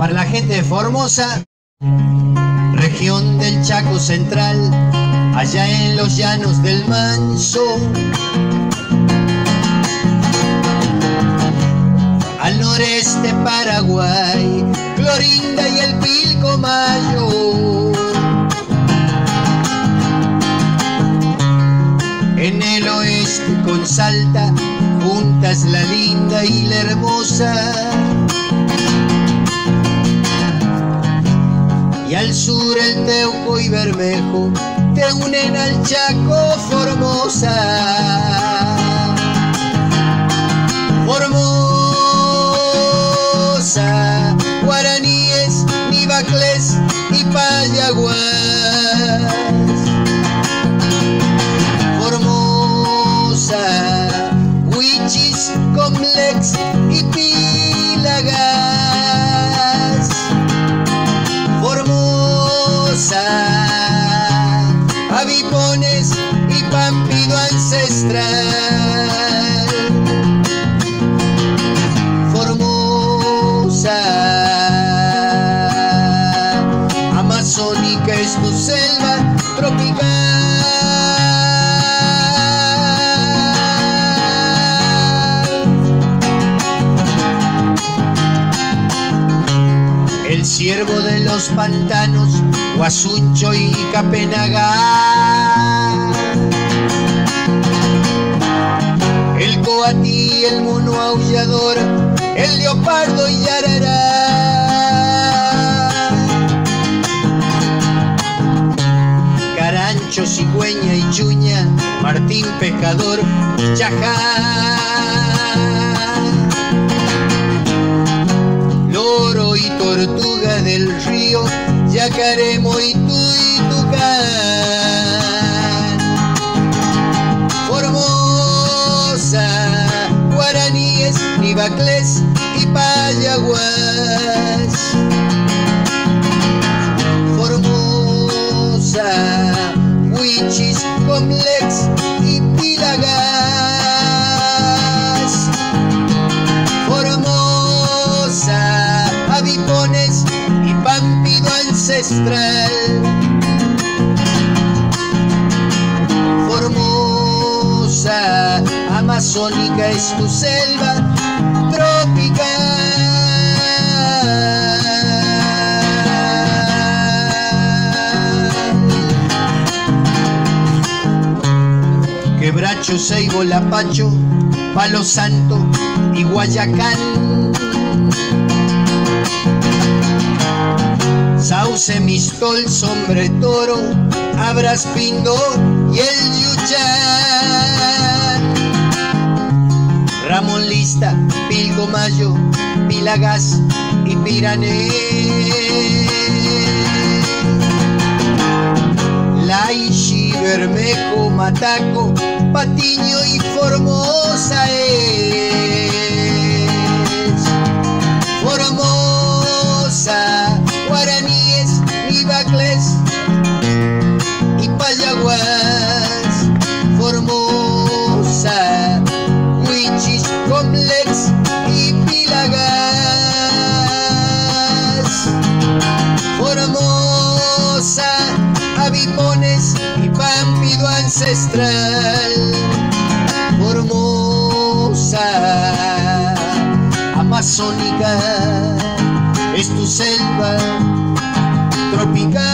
Para la gente de Formosa, región del Chaco Central, allá en los llanos del Manso. Al noreste Paraguay, Clorinda y el Pilcomayo. En el oeste con Salta, juntas la linda y la hermosa. Y al sur el Teuco y Bermejo te unen al Chaco Formosa. Y pampido ancestral. Formosa, amazónica es tu selva tropical. El ciervo de los pantanos, Guasuncho y Capenaga. Coatí, el mono aullador, el leopardo y arará. Carancho, cigüeña y chuña, Martín pescador y chajá. Loro y tortuga del río, yacaré, moitú y tucán. Y payaguas. Formosa, huichis, comlex y pilagas. Formosa, avipones y pampido ancestral. Formosa, amazónica es tu selva Quebracho, Seibo, Lapacho, Palo Santo y Guayacán. Sauce, Mistol, Sombre Toro, Abras Pindo y el Yuchán. Ramón Lista, Pilgo Mayo, Pilagas y Pirané. Laishi, Bermejo, Mataco, Patiño y ancestral. Formosa, amazónica, es tu selva tropical.